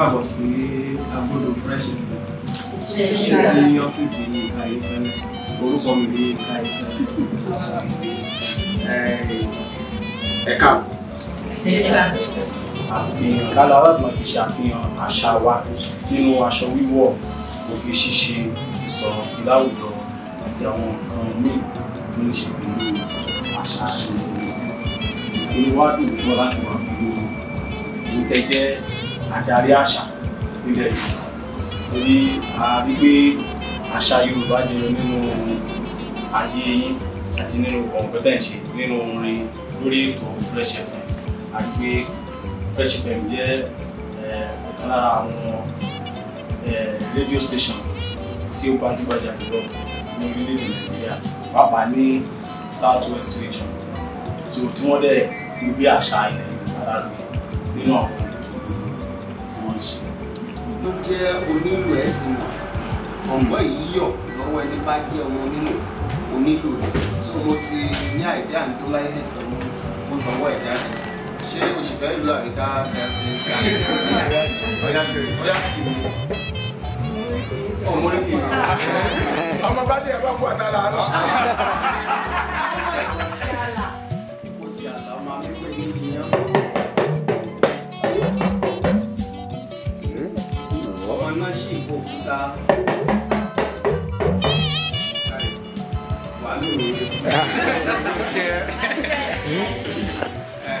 káàbọ̀ sí agbódò fresh fm ní ọ́fíìsì ayéfẹ́lẹ́ orúkọ mi ní ayéfẹ́lẹ́ ẹ. Káàbọ̀ àfihàn kálá láti máa fi ṣàfihàn àṣà wa nínú aṣọ wíwọ̀ òge ṣíṣe ìsọ̀rọ̀ sí láwùjọ àti àwọn nǹkan míì tó ní ṣe pẹ̀lú àṣà Yorùbá inú wa dùn púpọ̀ láti máa fi gbogbo ní tẹ́ jẹ́ adarí àṣà nílẹ̀ Yorùbá torí a rí pé àṣà Yorùbá jẹyọ nínú ayé yín àti nínú ọ̀gbẹ́ tẹ̀ ń ṣe nínú orin lórí ètò Fresh a rí pé Fresh jẹ́ ọ̀kan lára àwọn radio station tí ó gbajúgbajà jùlọ ní orílẹ̀-èdè Nàìjíríà pàápàá ní South West region tí wọ́n dẹ̀ gbígbé àṣà ilẹ̀ Yorùbá lárugẹ nínú àwọn ló jẹ́ onílù ẹ̀ ti mọ̀. Ọ̀gbọ́n yìí yọ̀ lọ́wọ́ ẹni bá jẹ́ ọmọ onílù onílù rẹ̀ tó mo ti ní àmì tó láyé fẹ́ mo lọ́wọ́ ẹ̀dá rẹ̀. Ṣé o sì fẹ́ lu àríká ọmọ orí kìí ọmọ bá tiẹ̀ bá kú àtàlà àná.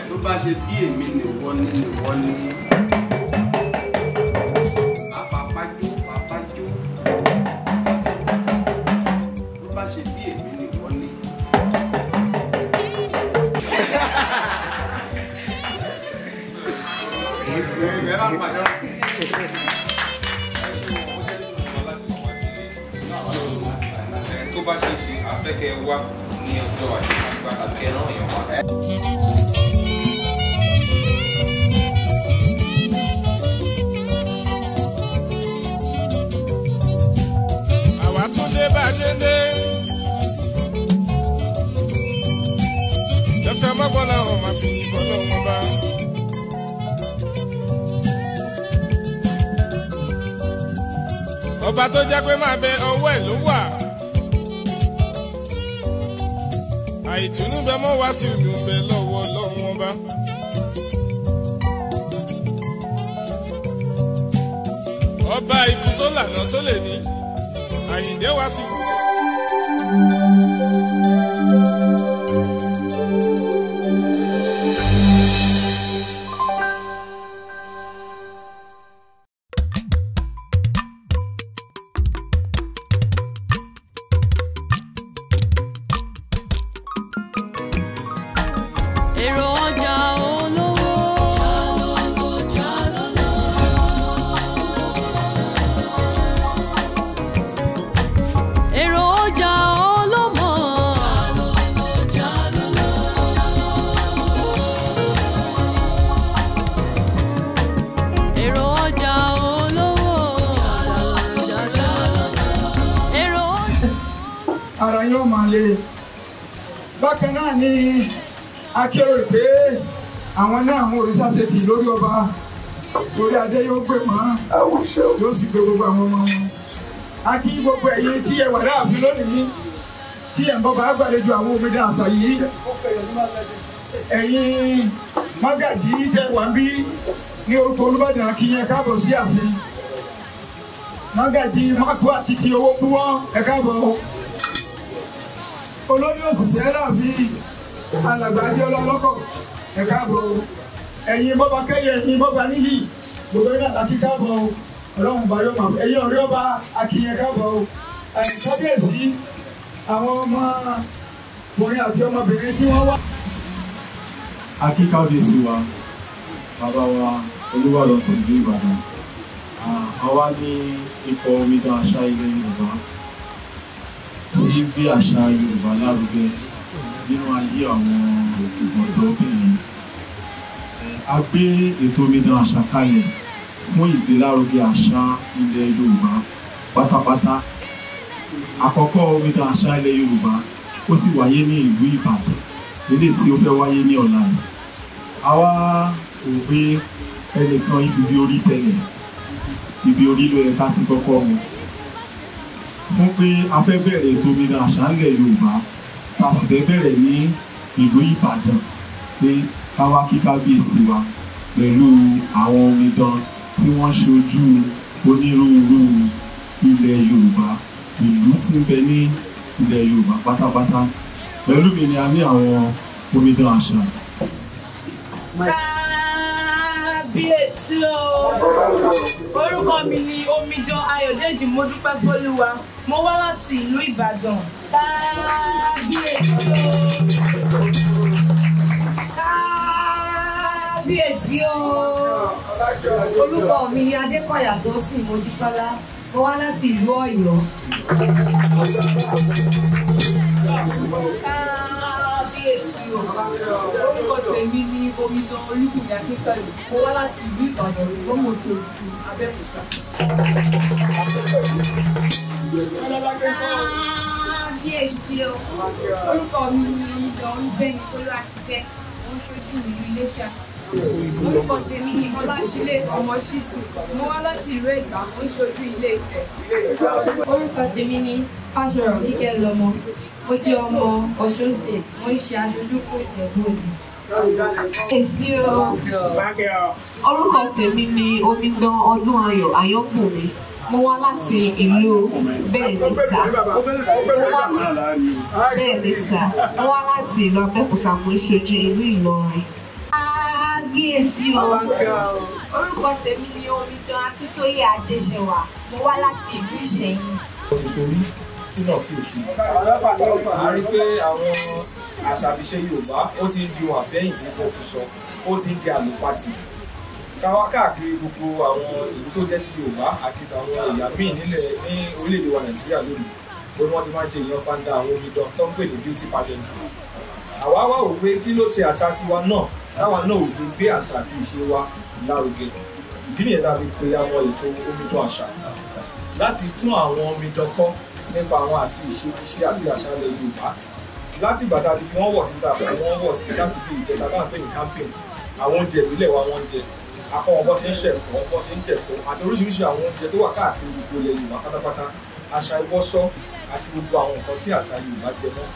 Tó bá ṣe bí èmi nìwọ ní nìwọ ní. àpapájó pàpájó. tó bá ṣe bí èmi nìwọ ní. ẹ bá pàdé. tó bá ní ọjọ́ àṣekágbá tàbí ẹran èèyàn wá. àwa tún dé bá a tó jẹ́ pé máa bẹ ọwọ́ ẹ̀ ló wà. Àìtùnú bẹ mọ́ wá sí ìlú bẹ lọ́wọ́ wọn bá. ọba ikú tó lànà tó lè ní àyìndé wá sí ìlú. Òrìṣà ṣe tì lórí ọba orí adé yóò gbé wọn yóò sì gbé gbogbo àwọn ọmọ wọn. A kí gbogbo ẹ̀yin tí ẹ wà láàfin lónìí tí ẹ ń bọ́ bá gbàlejò àwọn omidan àṣà yìí. Ẹ̀yin mágàjì tẹ wà ń bí ní orúkọ Olúbàdàn akínyẹn káàbọ̀ sí ààfin. Mágàjì mákú àti ti owó púwọ́ ẹ káàbọ̀. Olórí òṣìṣẹ́ láàfin alàgbà adéọlá ọlọ́kọ̀ ẹ káàbọ̀ ẹ̀yin bọ́ba kẹ́yẹ ẹ̀yin bọ́ba níyì. Gbogbo iná àti káàbọ̀ ọlọ́run bá yọ̀ máa ẹ̀yin ọ̀rẹ́ ọba akínyẹ káàbọ̀ ẹ̀yin kábíyèsí àwọn ọmọ ọkùnrin àti ọmọbìnrin tí wọ́n wá. akíkábíyèsí wa bàbá wa olúwàlọ́ ti ìlú ìbàdàn. Àwa ní ipò omidan àṣà ilẹ̀ yorùbá. Tí gbé àṣà yorùbá lárugẹ nínú ayé àwọn ọ̀dọ́bìnrin Eh, a gbé ètò omidan àṣà kalẹ̀ fún ìgbélárugẹ àṣà ilẹ̀ yorùbá pátápátá. Àkọ́kọ́ omidan àṣà ilẹ̀ yorùbá ó sì wáyé ní ìlú ìbàdàn. Eléyìí tí ó fẹ́ wáyé ní ọ̀la yìí. Àwa ò pé ẹnìkan ibi orí tẹlẹ̀ ibi orí ló yẹ ká ti kọ́kọ́ mu. Fún pé a fẹ́ bẹ̀rẹ̀ ètò omidan àṣà ilẹ̀ yorùbá tá a sì fẹ́ bẹ̀rẹ̀ ní ìlú ìbàdàn pé ká wá kí kábíyèsí wa pẹ̀lú àwọn omidan tí wọ́n ṣojú onírúurú ilẹ̀ yorùbá. Ìlú tí ń bẹ ní ilẹ̀ yorùbá pátápátá. Pẹ̀lú mi ni a ní àwọn omidan àṣà. Kábíyèsí o. Orúkọ mi ni omidan ayọ̀dèjì modúpẹ́ fọlúwa mo wá láti ìlú ìbàdàn. Kábíyèsí o orúkọ mi ni adékọ̀yà tó sì mojísọ́lá mo wá láti ìlú ọ̀yọ́. kábíyèsí o orúkọ tèmi ni omidan olúkùnrin akínkànnì mo wá láti ìlú ìbàdàn ṣùgbọ́n mo ṣe òkú abẹ́òkúta. kábíyèsí o orúkọ mi ni omidan olúbẹ̀yìn kólú àti bẹ́ẹ̀ mo ń ṣojú ìlú iléṣà. Orúkọ tèmi ni ọláṣílẹ ọmọ ṣíṣù mo wá láti ìlú ẹgbà mo ń ṣojú ilé ìfẹ́. orúkọ tèmi ni fásọrọ kíkẹ lọmọ mo jẹ ọmọ ọ̀ṣun state mo ń ṣe aṣojú fún ìjẹ̀bú òní. èsì o orúkọ tèmi ni omidan ọdún ayọ̀ ayọ̀bùnmi mo wá láti ìlú bẹ́ẹ̀ ní sà bẹ́ẹ̀ ní sà mo wá láti ìlú abẹ́òkúta mo ń ṣojú ìlú ìlọrin. Kábíyèsí o orúkọ tèmi ni omidan akíntóyè adéṣẹwà mo wá láti ìlú ìṣẹyìn. ìṣòrí tí náà fi òṣù. a rí pé àwọn àṣà àti ṣe yorùbá ó ti ń di ohun àbẹ́yìn ní kò fi sọ ó ti ń di àlùpàtì. Káwá káàkiri gbogbo àwọn ìlú tó jẹ́ ti yorùbá àti tàwọn ẹ̀yà míì nílẹ̀ ní orílẹ̀-èdè wa nàìjíríà lónìí. Ó ní wọ́n ti máa ń ṣe ìyan panda àwọn omidan tó ń pè ní beauty pageantry àwa wá wò pé kí ló ṣe àṣà tiwa náà. Táwa náà ò lè gbé àṣà àti ìṣe wa lárugẹ. Ìdí nìyẹn tàbí pé àwọn ètò omidan àṣà. Láti tún àwọn omidan kọ́ nípa àwọn àti ìṣe iṣẹ́ àti àṣà ilẹ̀ yorùbá. Láti ìgbà tá a ti fi wọ́n wọ̀ síta fi wọ́n wọ̀ sí láti fi ìjẹta táwọn pè ní campaign àwọn oúnjẹ ìbílẹ̀ wa wọ́n ń jẹ akọ wọn bọ́ ṣe ń ṣẹ̀fọ́ bọ́ ṣe ń jẹ̀fọ́ àti oríṣiríṣi àwọn oúnjẹ tó wà káàkiri gbogbo yorùbá pátápátá. Àṣà ìwọ́sọ́ àti gbogbo àwọn nǹkan tí àṣà yorùbá jẹ mọ́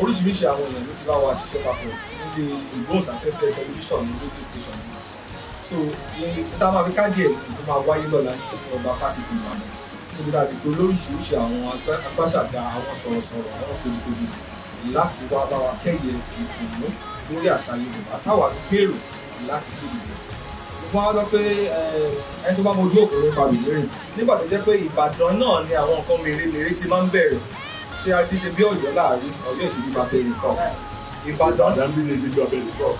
oríṣiríṣi àwọn èèyàn ló ti bá wa ṣiṣẹ́ papọ̀ níbi ìgbóhùnsáfẹ́fẹ́ tẹlifíṣàn ní rédíò station. Ní so ìta máa fi káàdì ẹ̀ ló máa wáyé lọ́la ní ọba fásitì ìbàdàn. Níbi tá a ti pè lóríṣiríṣi àwọn agbáṣàgà àwọn sọ̀rọ̀sọ̀rọ̀ àwọn kòlìkòlì láti wá bá wa kẹ́yẹ ìdùnnú lórí àṣà yorùbá táwa gbèrò láti gbé ìdìbò mo máa lọ pé ẹni tó bá mojú òkú nípa rèlérè nígbà tó jẹ́ pé ìbàdàn náà ni àwọn nǹkan mèremère ti máa ń bẹ̀rẹ̀ ṣé a ti ṣe bí ọ̀yọ́ láàárín ọ̀yọ́ ìṣèlú bàbá ẹnì kan ìbàdàn. ìbàdàn bí lè bí bàbá ẹnì kan.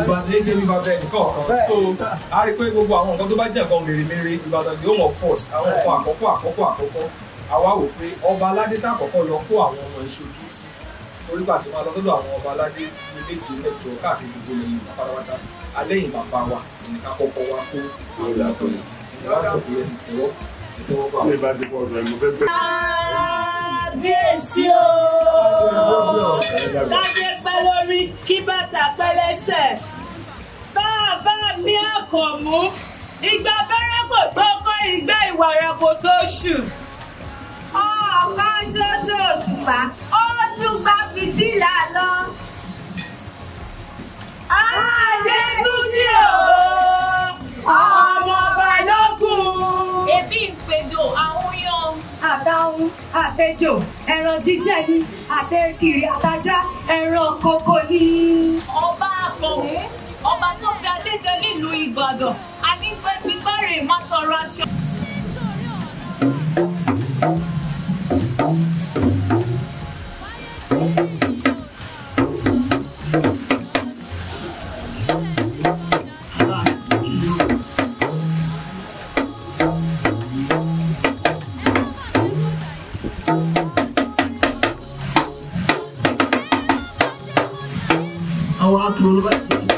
ìbàdàn ṣe bí bàbá ẹnì kan kan so a rí i pé gbogbo àwọn nǹkan tó bá jẹ́ nǹkan mèremère ìbàdàn ni ó mọ̀ force. Àwọn nǹkan àkọ́kọ́ àkọ́kọ́ àkọ́kọ́ àwa wò pé ọba aládé tá àkọ́kọ́ lọ kó àwọn ọmọ ìṣojú sí. Torí ṣe máa lọ sọ́dọ̀ àwọn ọba aládé ní méje mẹ́jọ káàkiri gbogbo ilẹ̀ yorùbá pátápátá. Alẹ́yìn bàbá wa ìnìkan kọ́kọ́ wa kó. Àwọn ọmọ yẹn ìnìkan kọ́kọ́ yẹn ti tẹ̀wọ́ ìtẹ́wọ́ bá kábíyèsí o ládé pẹ́ lórí kí bàtà pẹ́ lẹ́sẹ̀ bàbá mi àkànmú ìgbà bẹ́rẹ̀ kò tó kọ́ ìgbà ìwàrà kò tó ṣù. ọ̀kan ṣoṣo òṣùpá ó tún gba fìtílà lọ. Adétúndé o ọmọ pejò àwọn yan. àtàwọn àtẹjọ ẹran jíjẹ ní àtẹkiri àtajá ẹran kókó ní. ọba àkànmú ọba tó fi adé jẹ nílùú ìbàdàn àti pẹpẹpẹrẹ má tọrọ aṣọ. ao ato vai.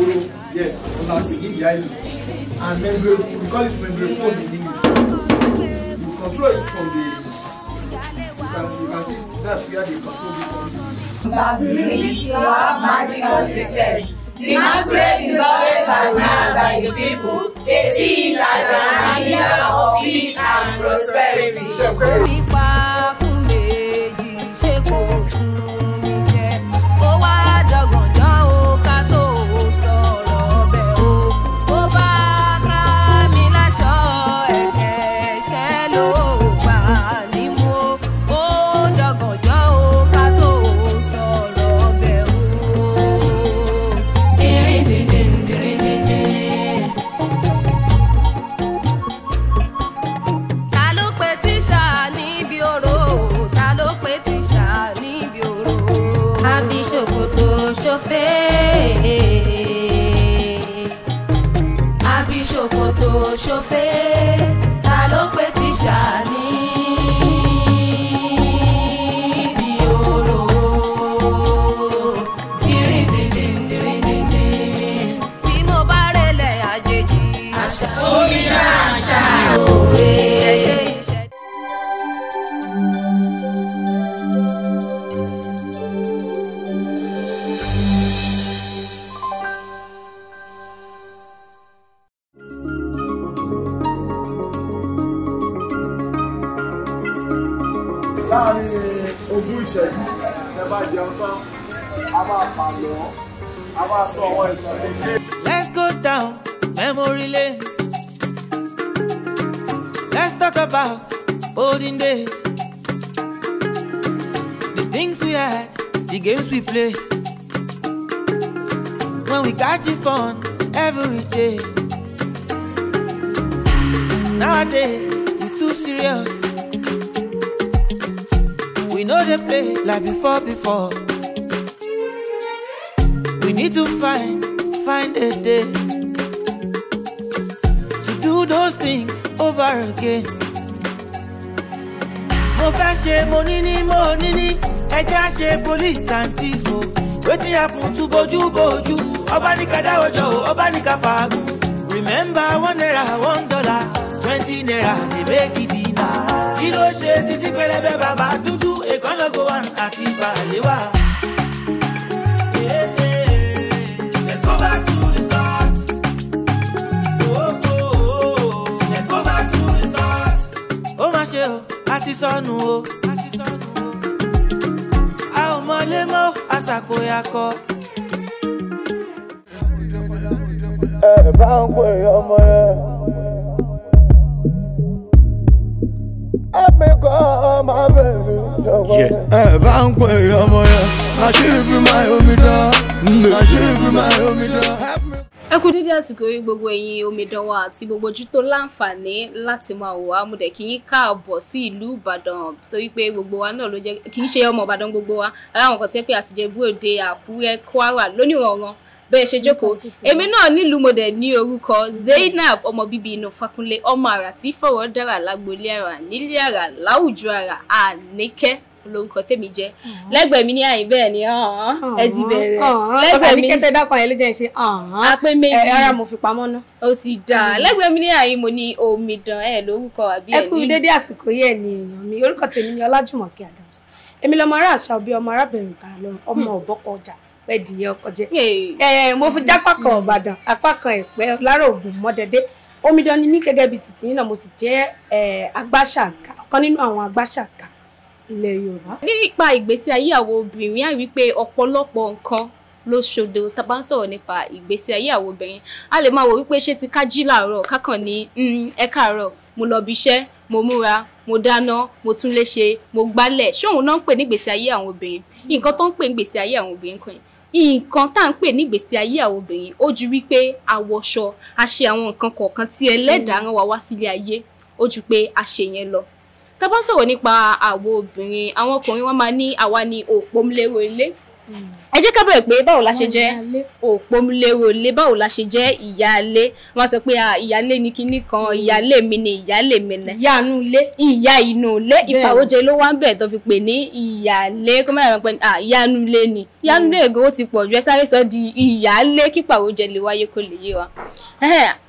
Shaworo. Yes, on our begin behind me. And membrane, we call it membrane in English. You control it from the. You can, you can see that's where they control this to our magical success. The masquerade is always admired by the people. They see it as an idea of peace and prosperity. Ṣòkòtò ṣòfé. Let's go down memory lane. Let's talk about olden days. The things we had, the games we played. When we got you fun every day. Nowadays, we too serious. Know they play like before, before. We need to find, find a day to do those things over again. Mo fẹ́ ṣe mo ní ní mo ní ní ẹjẹ́ á ṣe police and thief o. Wetin happen to bojú? Ọba ní ká dáwọ́jọ́ o, ọba ní ká. Remember one naira one dollar twenty naira dey make it ṣe sisi pẹlẹbẹ bàbá dúdú èkánná go one àti bàlẹ́wà. Let's go back to the start. Oh. Let's go back to the start. Ó máa ṣe o, a ti sọnù o. A ò mọlé mọ́ àṣàkóyakọ. ẹ bá ń pè ọmọ yẹn. Ẹ bá ń pè ọmọ yẹn. na she be my omidan. na she be my omidan. Ẹ kú dídí àsìkò yìí gbogbo ẹ̀yin omidan wa àti gbogbo ojú tó láǹfààní láti máa wò wá mo dẹ̀ kí yín káàbọ̀ sí ìlú ìbàdàn torí pé gbogbo wa náà ló jẹ́ kì í ṣe ọmọ ìbàdàn gbogbo wa aláwọn kan tẹ́ pé àtijẹ́bú òde àkúrẹ́ kwara lónìrànràn bẹ́ẹ̀ ṣe jókòó. Èmi náà nílùú mo dẹ̀ ní orúkọ zainab ọmọ bíbí inú fakunlé ọmọ àrà tí fọwọ́ dára lágbolé àrà nílé àrà láwùjọ àrà àníkẹ́ lórúkọ tèmi jẹ́. Lẹ́gbẹ̀ẹ́ mi ní àyìn bẹ́ẹ̀ ni ẹ ti bẹ̀rẹ̀. Lẹ́gbẹ̀ẹ́ mi kẹ́tẹ́ dákan yẹn ló jẹ́ ṣe apé méjì ẹ̀ ara mo fi pamọ́ ná. ó sì dáa. Lẹ́gbẹ̀ẹ́ mi ní àyìn mo ní omidan ẹ̀ lórúkọ àbí ẹ ẹ̀ kú dédé àsìkò yìí ẹ̀ ní èèyàn mi. Orúkọ tèmi ni ọlájùmọ̀kẹ́ adams. Èmi lọmọ ará àṣà òbí ọmọ arábìnrin kan lọ ọmọ ọ̀bọ́kọ ọjà pẹ́ẹ́dìyẹ ọkọ jẹ́. Ẹ mo fi jápá kan ọ̀bàdàn apá kan ẹ̀pẹ́ lára ògùn mọ́dẹ́dẹ́ omidan ni mí gẹ́gẹ́ bíi tìtì yín náà mo sì jẹ́ agbáṣàgà ọ̀kan nínú àwọn agbáṣàgà ilẹ̀ yorùbá. nípa ìgbésí ayé àwọn obìnrin á rí i pé ọ̀pọ̀lọpọ̀ nǹkan ló ṣodo. Tá a bá ń sọ̀rọ̀ nípa ìgbésí ayé àwọn obìnrin a lè máa wò wípé ṣé ti ká jí làárọ̀ kákan ní ẹ káàárọ̀ mo lọ bí iṣẹ́ mo múra mo dáná mo tún lè ṣe mo gbálẹ̀. Ṣé òun náà ń pè ní ìgbésí ayé àwọn obìnrin? Nǹkan tó ń pè ní ìgbésí ayé àwọn obìnrin kan yìí nǹkan tá à ń pè ní ìgbésí ayé àwọn obìnrin ó ju wípé àwọṣọ a ṣe àwọn nǹkan kọ̀ọ̀kan tí ẹlẹ́dàá rán wa wá sílé ayé ó ju pé a ṣe yẹn lọ. Tá bá sọ̀rọ̀ nípa àwọn obìnrin àwọn ọkùnrin wọn máa ní àwa ni òpómúlérò ilé ẹ jẹ́ ká bẹ̀rẹ̀ pé báwo la ṣe jẹ́ òpómúlérò ilé báwo la ṣe jẹ́ ìyáálé? Wọ́n sọ pé ìyáálé ni kinní kan ìyáálé mi ni ìyáálé mi ni. ìyá inú ilé. ìyá inú ilé ìpàwọ́jẹ ló wá ń bẹ̀ tó fi pè ní ìyáálé. Kó má yàrá pé ìyá inú ilé ni. Ìyá inú ilé ègò ó ti pọ̀ ju ẹ sáré sọ di ìyáálé kí ìpàwọ́jẹ lè wáyé kó lè yé wa.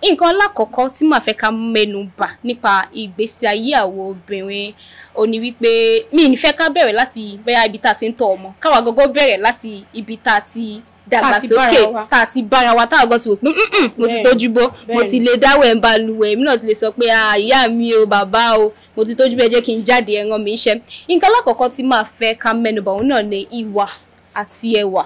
Nǹkan alákọ̀ọ́kọ́ tí màá fẹ́ ká mẹ́nu bà nípa ìgbésí ayé àwọn obìnrin ò ní wípé mi ní fẹ́ ká bẹ̀rẹ̀ láti bẹ́yà ibi tá a ti ń tọ́ ọmọ. Káwa gọ́gọ́ bẹ̀rẹ̀ láti ibi tá a ti dàgbà Tá a ti bára wa. a ti wa táwọn gan ti wò pé "Mm-mm, mo ti tójú bó mo ti lè dáwọ̀ ẹ̀ ń ba luwẹ̀ èmi náà ti lè sọ pé "Ah, ìyá mi o bàbá o mo ti tójú bó ẹ jẹ́ kí n jáde ẹran mi iṣẹ́ nǹkan alákọ̀ọ́kọ́ tí màá fẹ́ ká mẹ́nubà òun náà ni ìwà àti ẹwà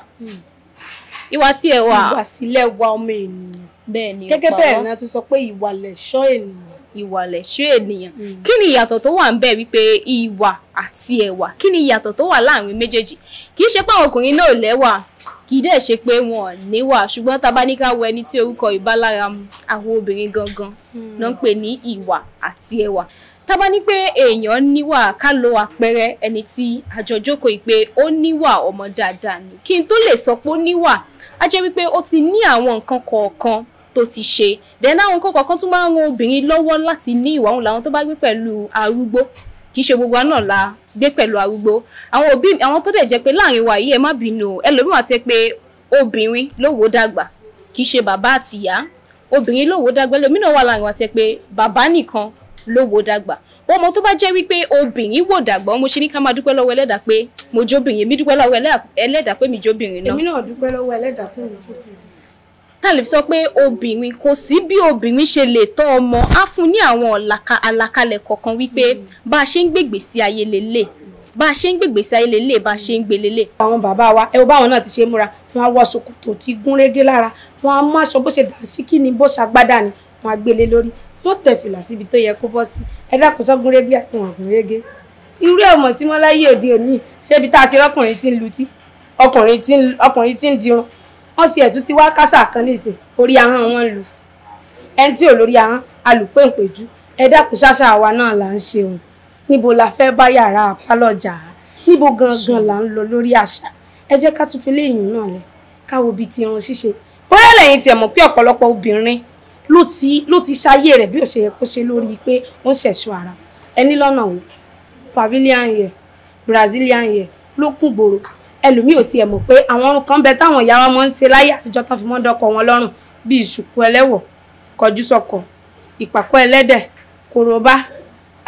ìwà àti ẹwà ìwà sílẹ̀ wa ọmọ ènìyàn. bẹ́ẹ̀ ni gẹ́gẹ́ ó bẹ́ẹ̀ parọ́. náà tún sọ pé ìwà lẹ̀ṣọ́ ènìyàn. Ìwà lẹ̀ṣọ́ ènìyàn. Kí ni ìyàtọ̀ tó wà ń bẹ̀ wípé ìwà àti ẹwà? Kí ni ìyàtọ̀ tó wà láàárín méjèèjì? Kì í ṣe pé àwọn ọkùnrin náà lẹ́wà kì í dẹ̀ ṣe pé wọn ò níwà. Ṣùgbọ́n tá a bá ní ká wo ẹni tí orúkọ ìbálára mu àwọn obìnrin gangan náà ń pè ní ìwà àti ẹwà. Tá a bá ní pé èèyàn níwà ká lo àpẹẹrẹ ẹni tí àjọ jókòó pé ó níwà ọmọ dáadáa ni. Kí n tó lè sọ pé ó níwà á jẹ́ wípé ó ti ní àwọn nǹkan kọ̀ọ̀kan tó ti ṣe. Then àwọn nǹkan kọ̀ọ̀kan tún máa ń ran obìnrin lọ́wọ́ láti ní ìwà làwọn tó bá gbé pẹ̀lú arúgbó. Kì í ṣe gbogbo náà la gbé pẹ̀lú arúgbó. Àwọn òbí àwọn tó dẹ̀ jẹ́ pé láàárín wa yìí ẹ má bínú. Ẹlòmíràn ti pé obìnrin ló wò dàgbà kì í ṣe bàbá àtìyá obìnrin ló wò dàgbà ẹlòmíràn wà láàárín wa ti pé bàbá nìkan ló wò dàgbà ọmọ tó bá jẹ́ wípé obìnrin wò dàgbà mo ṣe ní ká máa dúpẹ́ lọ́wọ́ ẹlẹ́dàá pé mo jóbìnrin mi dúpẹ́ lọ́wọ́ ẹlẹ́dàá- pé mi jóbìnrin náà. Èmi náà dúpẹ́ lọ́wọ́ ẹlẹ́dàá pé mo jókòó. Tá lè fi sọ pé obìnrin kò sí bí obìnrin ṣe lè tọ́ ọmọ. Á fún ní àwọn àlàkalẹ̀ kọ̀ọ̀kan wípé bá a ṣe ń gbègbè sí ayé lélẹ̀ bá a ṣe ń gbègbè sí ayé lélẹ̀ bá a ṣe ń gbé lélẹ̀. àwọn bàbá wa ẹ wo báwọn náà ti ṣe múra. Wọn á wọ ṣòkòtò tí gún régé lára wọn á mú aṣọ bó ṣe dà sí kí ni bó ṣàgbádà ni wọn á gbélé lórí. Wọn tẹ fìlà síbi tó yẹ kó bọ́ sí. Ẹ dákun gún a ti rọ́kùnrin tí ń lutí? Ọkùnrin tí wọ́n sì ẹ̀tún ti wá kásà kan nísìn orí ahọ́n wọn lù. Ẹni tí ò lórí ahọ́n alùpẹ̀ǹpẹ̀jú ẹ dákun ṣáṣá àwa náà là ń ṣe òun. Níbo la fẹ́ bá yàrá àpálọ̀jà níbo gangan là ń lọ lórí àṣà? Ẹ jẹ́ ká tún fi léyìn náà lẹ̀ káwo bíi ti irun ṣíṣe. Bóyá lẹ́yìn tiẹ̀ mọ̀ pé ọ̀pọ̀lọpọ̀ obìnrin ló ti ló ti ṣayé rẹ̀ bí ó ṣe yẹ kó ṣe lórí pé ó ń ara. Ẹni lọ́nà wo? Pavilion yẹ brazilian yẹ ló kún ẹlòmíì ò tiẹ̀ mọ̀ pé àwọn kan bẹ táwọn ìyá wa máa ń ṣe láyé àtijọ́ tán fi mọ́ dọ́kọ̀ wọn lọ́rùn bíi ìṣùkú ẹlẹ́wọ̀ kọjú sọkọ ìpàkọ́ ẹlẹ́dẹ̀ kòròbá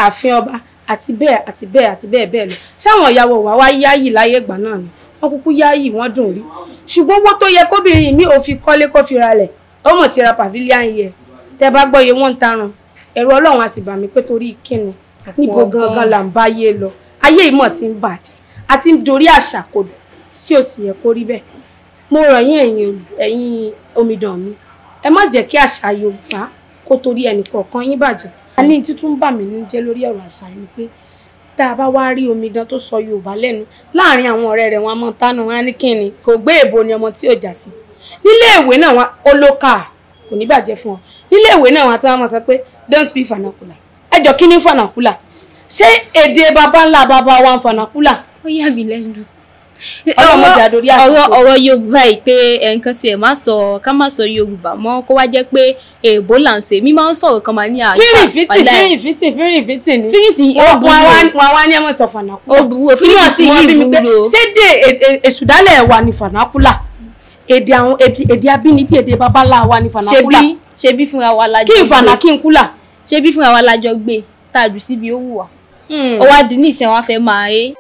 ààfin ọba àti bẹ́ẹ̀ àti bẹ́ẹ̀ àti bẹ́ẹ̀ bẹ́ẹ̀ lọ. Ṣáwọn ìyàwó wa wá yáyì láyé ìgbà náà ni? Wọ́n kúkú yáyì wọ́n dùn rí. Ṣùgbọ́n owó tó yẹ kóbìnrin mi ò fi kọ́lé kó fi ralẹ̀ ó mọ̀ ti ra pavilion yẹ tẹ́ bá gbọ́ iye wọ́n ń tarun ẹ̀rọ ọlọ́run á sì bà mí pé torí kíni? Níbo gangan là ń bá yé lọ? Ayé ìmọ̀ ti ń bàjẹ́. Àti dorí àṣà kodò sí òsì yẹ kó rí bẹ́ẹ̀. Mo rọ̀ yín ẹ̀yin omidan mi. Ẹ má jẹ́ kí àṣà yorùbá kó torí ẹnì kọ̀ọ̀kan yín bàjẹ́. A ní títún bà mí ní jẹ́ lórí ọ̀rọ̀ àṣà yìí pé tá a bá wá rí omidan tó sọ yorùbá lẹ́nu láàárín àwọn ọ̀rẹ́ rẹ̀ wọn a mọ̀ tánu wọn á ní kíni kò gbé èbó ni ọmọ tí ò já sí. Nílé ìwé náà wọn ó kò ní bàjẹ́ fún ọ nílé ìwé náà wọn tún wọn sọ pé don't speak vernacular. Ẹ jọ kí ni vernacular? Ṣé èdè baba ńlá baba wa ń vernacular. ó yà mí lẹ́nu ọ̀rọ̀ yorùbá yìí pé ẹnìkan tiẹ̀ má sọ ká má sọ yorùbá mọ́ kó wá jẹ́ pé èèbó là ń ṣe. Mí máa ń sọ̀rọ̀ kan máa ní fírìn fítì fírìn fítì ni fírìn tí ó burú wọn wá ní ẹmọ sọ fanakula Ó burú ọ̀sìn yìí mi burú o. ṣé dé èsùdálẹ̀ wa ni fanakula èdè àwọn èdè abínibí èdè babalá wa ni fanakula ṣebí ṣebí fúnra wa la jọ kí n fana gbé. kí n kula. ṣebí fúnra wa la jọ gbé tá a jù síbi ó wù wá ó wá di ní ìsìn wọn fẹ́ máa é.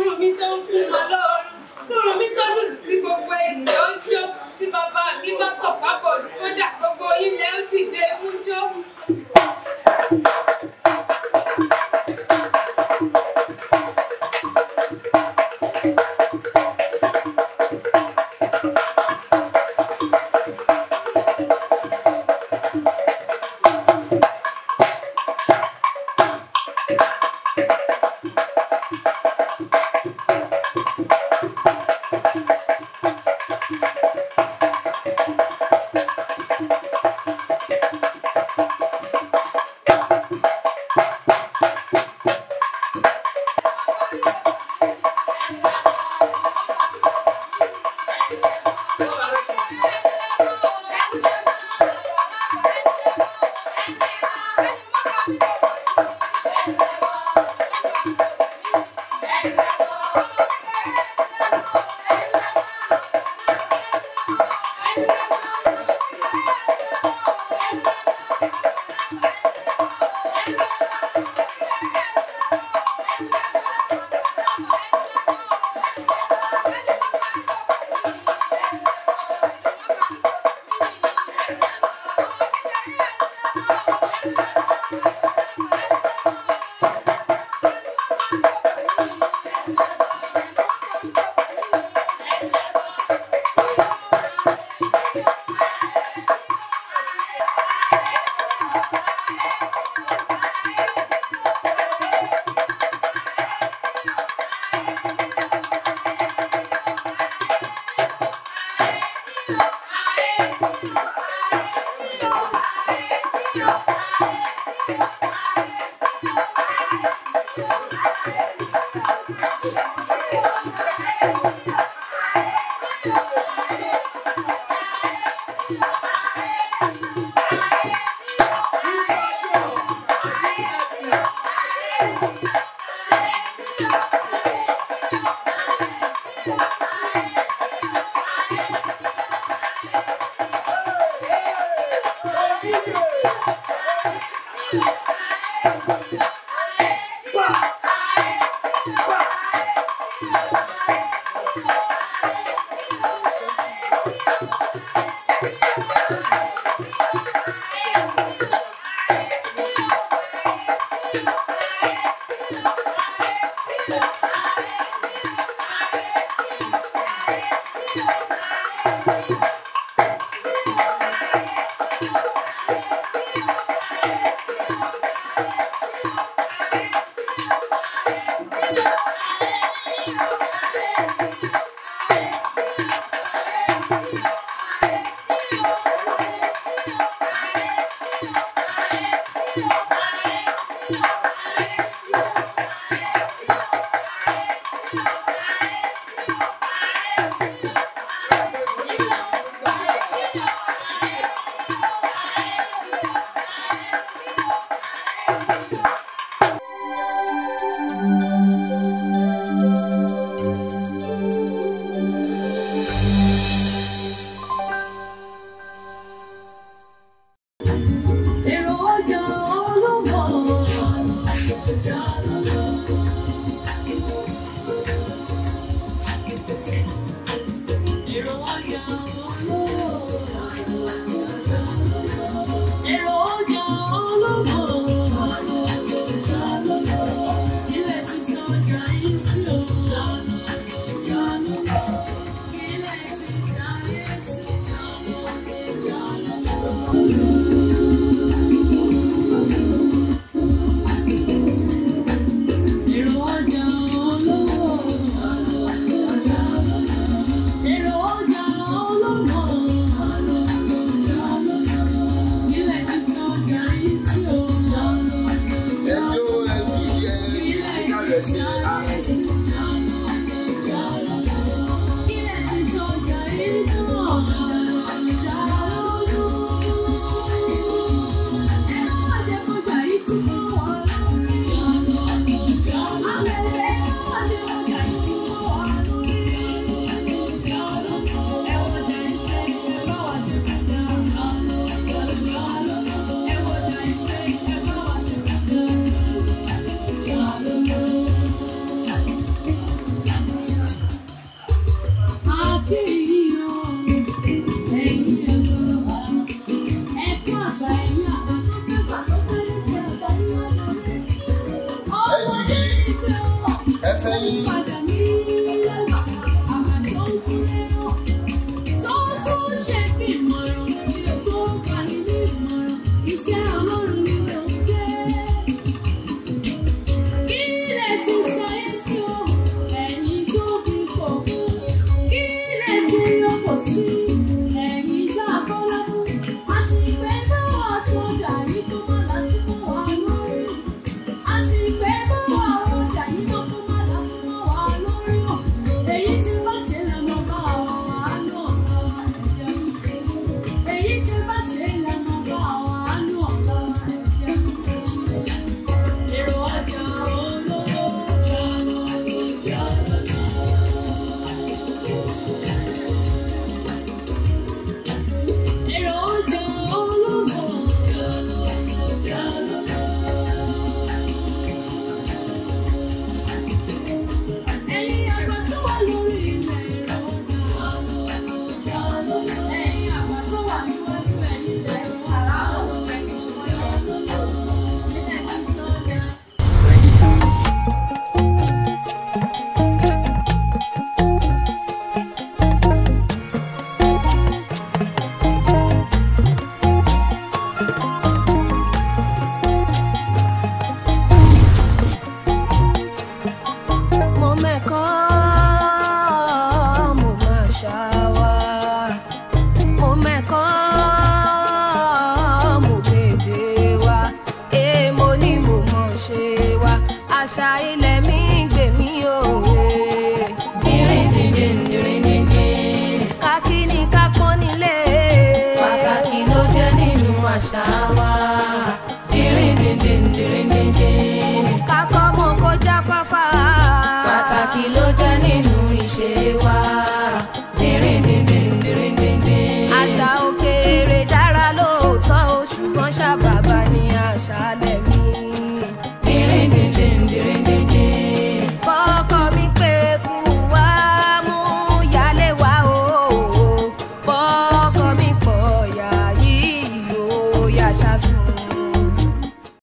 Kúrú mi